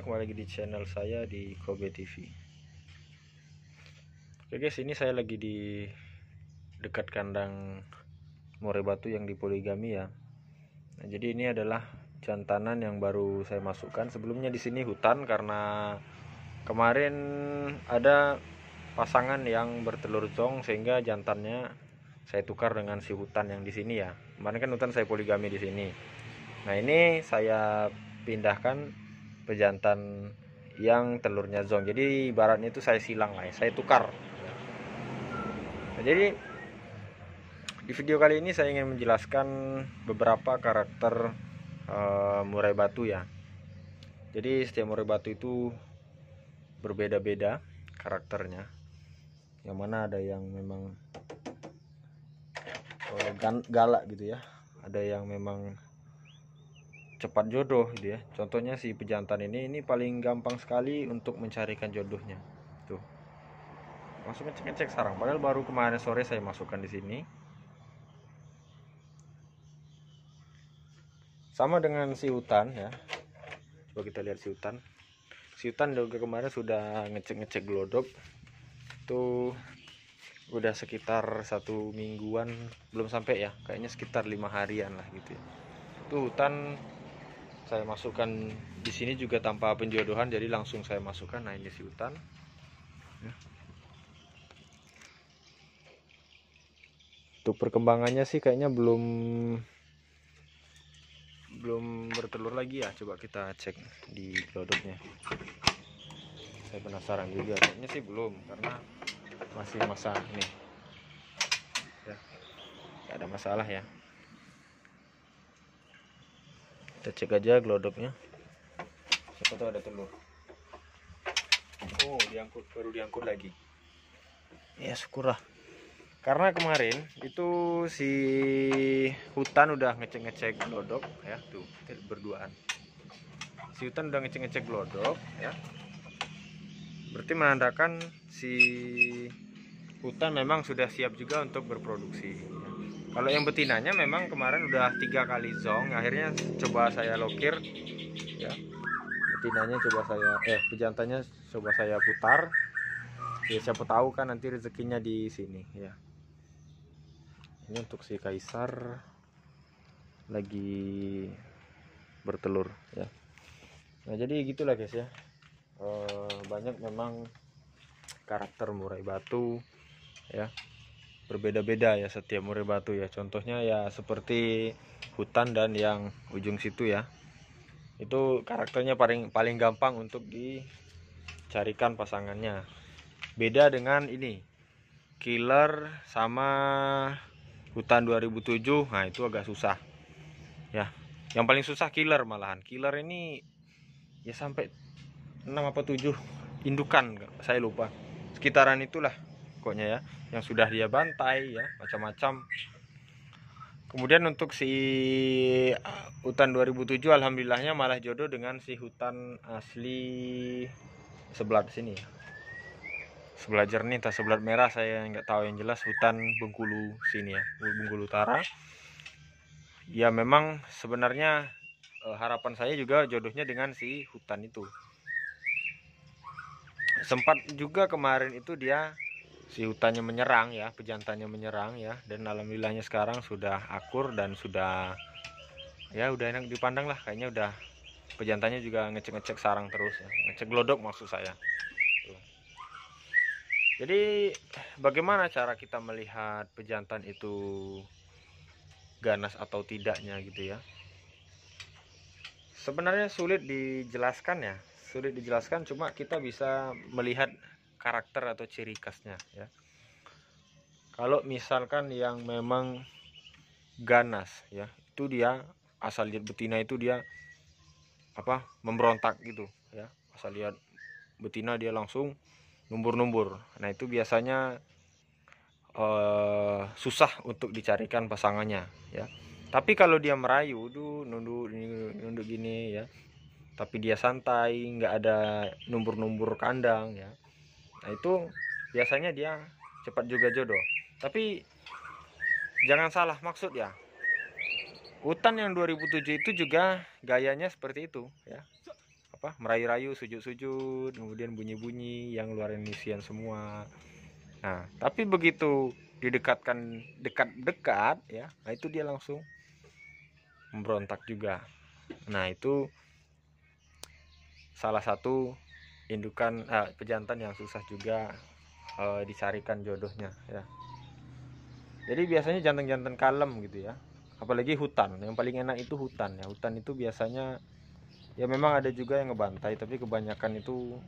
Kembali lagi di channel saya di Kobe TV. Oke guys, ini saya lagi di dekat kandang murai batu yang di poligami ya. Nah, jadi ini adalah jantanan yang baru saya masukkan. Sebelumnya di sini hutan karena kemarin ada pasangan yang bertelur zong sehingga jantannya saya tukar dengan si hutan yang di sini ya. Kemarin kan hutan saya poligami di sini. Nah, ini saya pindahkan pejantan yang telurnya zong. Jadi ibaratnya itu saya silang lah, ya, saya tukar. Nah, jadi di video kali ini saya ingin menjelaskan beberapa karakter uh, murai batu ya. Jadi setiap murai batu itu berbeda-beda karakternya. Yang mana ada yang memang uh, galak gitu ya. Ada yang memang cepat jodoh gitu ya. Contohnya si pejantan ini ini paling gampang sekali untuk mencarikan jodohnya. Tuh. Langsung ngecek ngecek sarang padahal baru kemarin sore saya masukkan di sini. Sama dengan si hutan ya. Coba kita lihat si hutan. Si hutan juga kemarin sudah ngecek ngecek glodok itu udah sekitar satu mingguan belum sampai ya. Kayaknya sekitar lima harian lah gitu ya. Itu hutan saya masukkan di sini juga tanpa penjodohan jadi langsung saya masukkan. Nah ini si hutan. Ya. untuk perkembangannya sih kayaknya belum belum bertelur lagi ya. Coba kita cek di glodoknya saya penasaran juga. Kayaknya sih belum karena masih masa nih ya. Gak ada masalah ya kita cek aja glodoknya siapa tahu ada telur. Oh diangkut baru diangkut lagi. Ya syukurlah karena kemarin itu si hutan udah ngecek-ngecek glodok ya tuh berduaan. Si hutan udah ngecek-ngecek glodok ya. Berarti menandakan si hutan memang sudah siap juga untuk berproduksi kalau yang betinanya memang kemarin udah tiga kali zong akhirnya coba saya lokir. Ya betinanya coba saya eh pejantannya coba saya putar. Ya siapa tahu kan nanti rezekinya di sini ya. Ini untuk si kaisar lagi bertelur ya. Nah jadi gitulah guys ya. E, banyak memang karakter murai batu ya berbeda-beda ya setiap murai batu ya. Contohnya ya seperti hutan dan yang ujung situ ya. Itu karakternya paling paling gampang untuk dicarikan pasangannya. Beda dengan ini killer sama hutan 2007 nah itu agak susah. Ya yang paling susah killer malahan. Killer ini ya sampai 6 apa 7 indukan saya lupa. Sekitaran itulah pokoknya ya yang sudah dia bantai ya macam-macam. Kemudian untuk si uh, hutan 2007 alhamdulillahnya malah jodoh dengan si hutan asli sebelah sini ya. Sebelah jernih entah sebelah merah saya nggak tahu. Yang jelas hutan Bengkulu sini ya Bengkulu Utara. Ya memang sebenarnya eh, harapan saya juga jodohnya dengan si hutan itu. Sempat juga kemarin itu dia si hutannya menyerang ya pejantannya menyerang ya. Dan alhamdulillahnya sekarang sudah akur dan sudah ya udah enak dipandang lah. Kayaknya udah pejantannya juga ngecek-ngecek sarang terus ya. Ngecek glodok maksud saya. Jadi bagaimana cara kita melihat pejantan itu ganas atau tidaknya gitu ya? Sebenarnya sulit dijelaskan ya, sulit dijelaskan cuma kita bisa melihat karakter atau ciri khasnya ya. Kalau misalkan yang memang ganas ya, itu dia asal lihat betina itu dia apa memberontak gitu ya. Asal lihat betina dia langsung numbur-numbur. Nah, itu biasanya uh, susah untuk dicarikan pasangannya, ya. Tapi kalau dia merayu, tuh nunduk nunduk gini ya. Tapi dia santai, nggak ada numbur-numbur kandang ya. Nah, itu biasanya dia cepat juga jodoh. Tapi jangan salah maksud ya. Hutan yang 2007 itu juga gayanya seperti itu ya apa merayu-rayu sujud-sujud kemudian bunyi-bunyi yang luarin isian semua nah tapi begitu didekatkan dekat-dekat ya nah itu dia langsung memberontak juga nah itu salah satu indukan eh, pejantan yang susah juga eh, dicarikan jodohnya ya. Jadi biasanya jantan-jantan kalem gitu ya. Apalagi hutan yang paling enak itu hutan ya. Hutan itu biasanya ya memang ada juga yang ngebantai tapi kebanyakan itu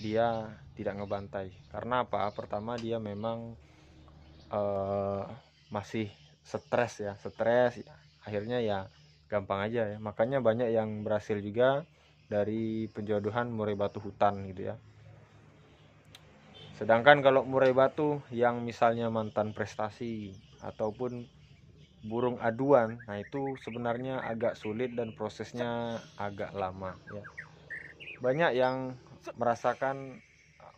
dia tidak ngebantai. Karena apa? Pertama dia memang uh, masih stres ya stres ya. akhirnya ya gampang aja ya. Makanya banyak yang berhasil juga dari penjodohan murai batu hutan gitu ya. Sedangkan kalau murai batu yang misalnya mantan prestasi ataupun burung aduan nah itu sebenarnya agak sulit dan prosesnya agak lama ya. Banyak yang merasakan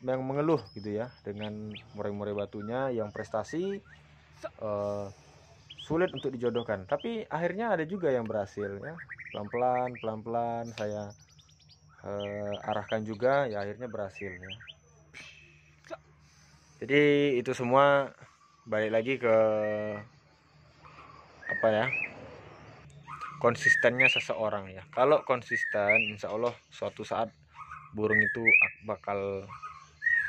yang mengeluh gitu ya dengan murai-murai batunya yang prestasi uh, sulit untuk dijodohkan. Tapi akhirnya ada juga yang berhasil ya. Pelan-pelan pelan-pelan saya uh, arahkan juga ya akhirnya berhasil ya. Jadi itu semua balik lagi ke apa ya konsistennya seseorang ya. Kalau konsisten insya Allah suatu saat burung itu bakal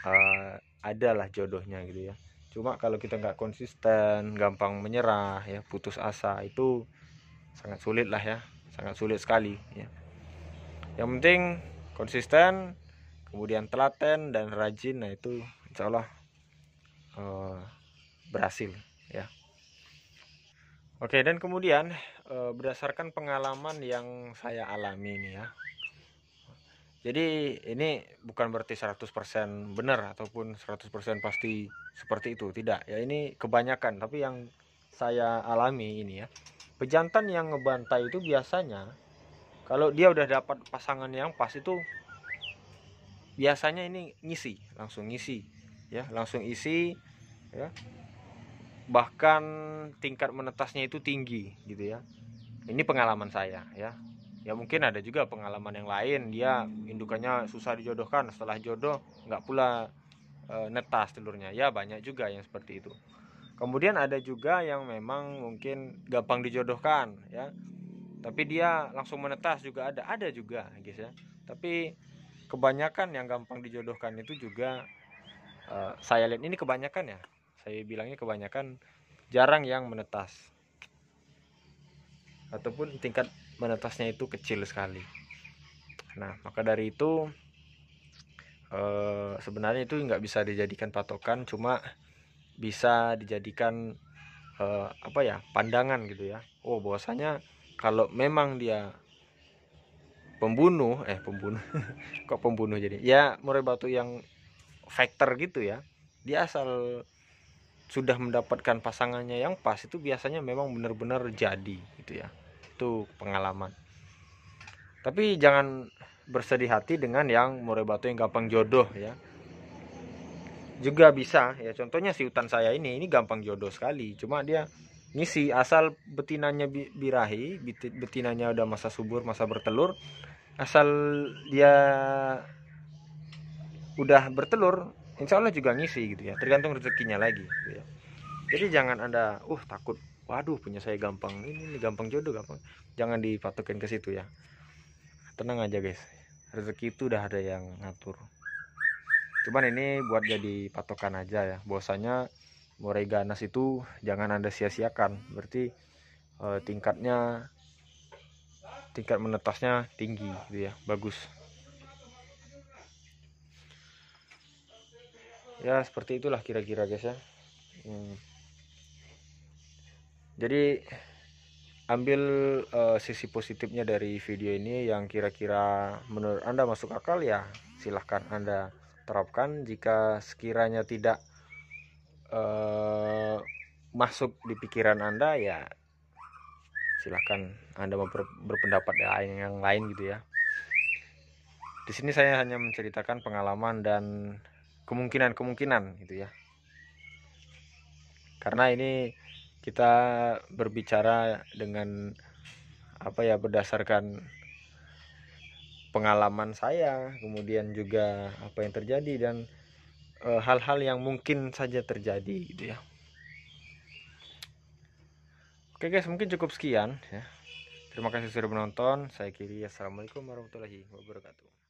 uh, adalah jodohnya gitu ya. Cuma kalau kita nggak konsisten gampang menyerah ya putus asa itu sangat sulit lah ya. Sangat sulit sekali ya yang penting konsisten kemudian telaten dan rajin nah itu insya Allah uh, berhasil ya Oke, dan kemudian e, berdasarkan pengalaman yang saya alami ini ya. Jadi ini bukan berarti 100% benar ataupun 100% pasti seperti itu, tidak. Ya ini kebanyakan, tapi yang saya alami ini ya. Pejantan yang ngebantai itu biasanya kalau dia udah dapat pasangan yang pas itu biasanya ini ngisi, langsung ngisi ya, langsung isi ya. Bahkan tingkat menetasnya itu tinggi gitu ya. Ini pengalaman saya ya. Ya mungkin ada juga pengalaman yang lain dia indukannya susah dijodohkan setelah jodoh nggak pula e, netas telurnya. Ya banyak juga yang seperti itu. Kemudian ada juga yang memang mungkin gampang dijodohkan ya tapi dia langsung menetas juga ada ada juga guys ya. Tapi kebanyakan yang gampang dijodohkan itu juga e, saya lihat ini kebanyakan ya. Saya bilangnya kebanyakan jarang yang menetas. Ataupun tingkat menetasnya itu kecil sekali. Nah maka dari itu eh, sebenarnya itu nggak bisa dijadikan patokan cuma bisa dijadikan eh, apa ya pandangan gitu ya. Oh bahwasanya kalau memang dia pembunuh eh pembunuh kok pembunuh jadi? Ya murai batu yang factor gitu ya. Dia asal sudah mendapatkan pasangannya yang pas itu biasanya memang benar-benar jadi gitu ya. Itu pengalaman. Tapi jangan bersedih hati dengan yang murai batu yang gampang jodoh ya. Juga bisa ya contohnya si hutan saya ini ini gampang jodoh sekali. Cuma dia ngisi asal betinanya birahi betinanya udah masa subur masa bertelur asal dia udah bertelur insya Allah juga ngisi gitu ya. Tergantung rezekinya lagi gitu ya. Jadi jangan anda uh takut. Waduh punya saya gampang. Ini, ini gampang jodoh gampang. Jangan dipatokin ke situ ya. Tenang aja guys. Rezeki itu udah ada yang ngatur. Cuman ini buat jadi patokan aja ya. Bahwasanya murai ganas itu jangan anda sia-siakan. Berarti eh, tingkatnya tingkat menetasnya tinggi gitu ya. Bagus. Ya seperti itulah kira-kira guys ya. Hmm. jadi ambil uh, sisi positifnya dari video ini yang kira-kira menurut anda masuk akal ya silahkan anda terapkan. Jika sekiranya tidak uh, masuk di pikiran anda ya silahkan anda berpendapat yang lain gitu ya. Di sini saya hanya menceritakan pengalaman dan kemungkinan-kemungkinan gitu ya. Karena ini kita berbicara dengan apa ya berdasarkan pengalaman saya kemudian juga apa yang terjadi dan eh, hal-hal e, yang mungkin saja terjadi gitu ya. Oke guys mungkin cukup sekian ya. Terima kasih sudah menonton. Saya kiri assalamualaikum warahmatullahi wabarakatuh